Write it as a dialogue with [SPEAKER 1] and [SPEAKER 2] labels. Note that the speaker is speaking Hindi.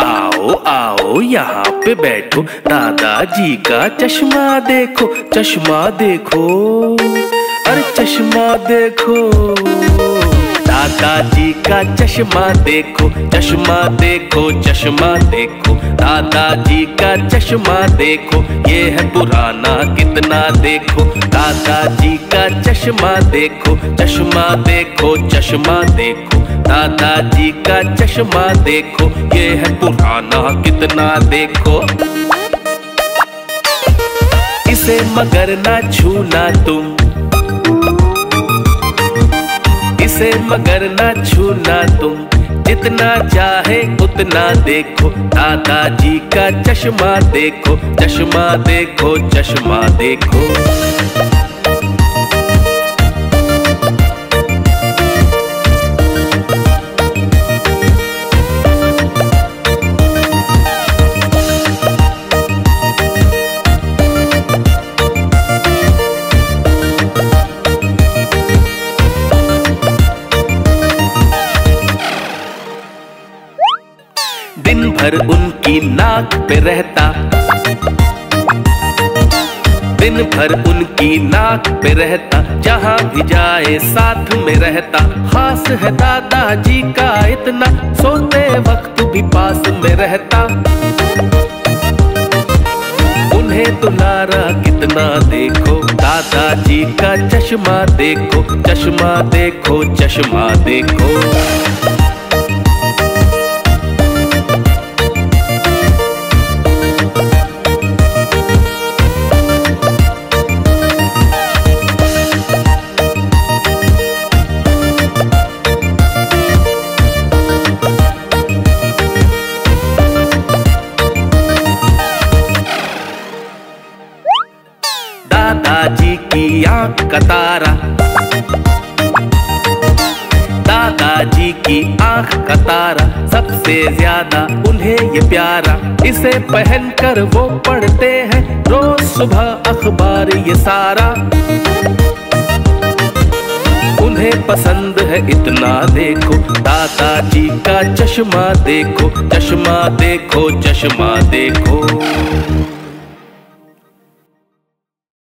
[SPEAKER 1] आओ आओ यहाँ पे बैठो। दादाजी का चश्मा देखो चश्मा देखो। अरे चश्मा देखो। दादाजी का चश्मा देखो चश्मा देखो चश्मा देखो। दादाजी का चश्मा देखो, ये है पुराना कितना देखो। दादाजी का चश्मा देखो चश्मा देखो चश्मा देखो। दादाजी का चश्मा देखो, ये है पुराना कितना देखो। इसे मगर ना छूना तुम इसे मगर ना छूना तुम। जितना चाहे उतना देखो। दादाजी का चश्मा देखो चश्मा देखो चश्मा देखो चश्मा देखो। दिन भर उनकी नाक पे रहता। दिन भर उनकी नाक पे रहता, जहाँ भी जाए साथ में रहता। खास है दादाजी का इतना, सोते वक्त भी पास में रहता। उन्हें तो नारा कितना देखो, दादाजी का चश्मा देखो चश्मा देखो चश्मा देखो। दादाजी की आँख का तारा। दादाजी की आँख का तारा, सबसे ज़्यादा उन्हें ये प्यारा। इसे पहनकर वो पढ़ते हैं, रोज सुबह अखबार ये सारा। उन्हें पसंद है इतना देखो, दादाजी का चश्मा देखो चश्मा देखो चश्मा देखो।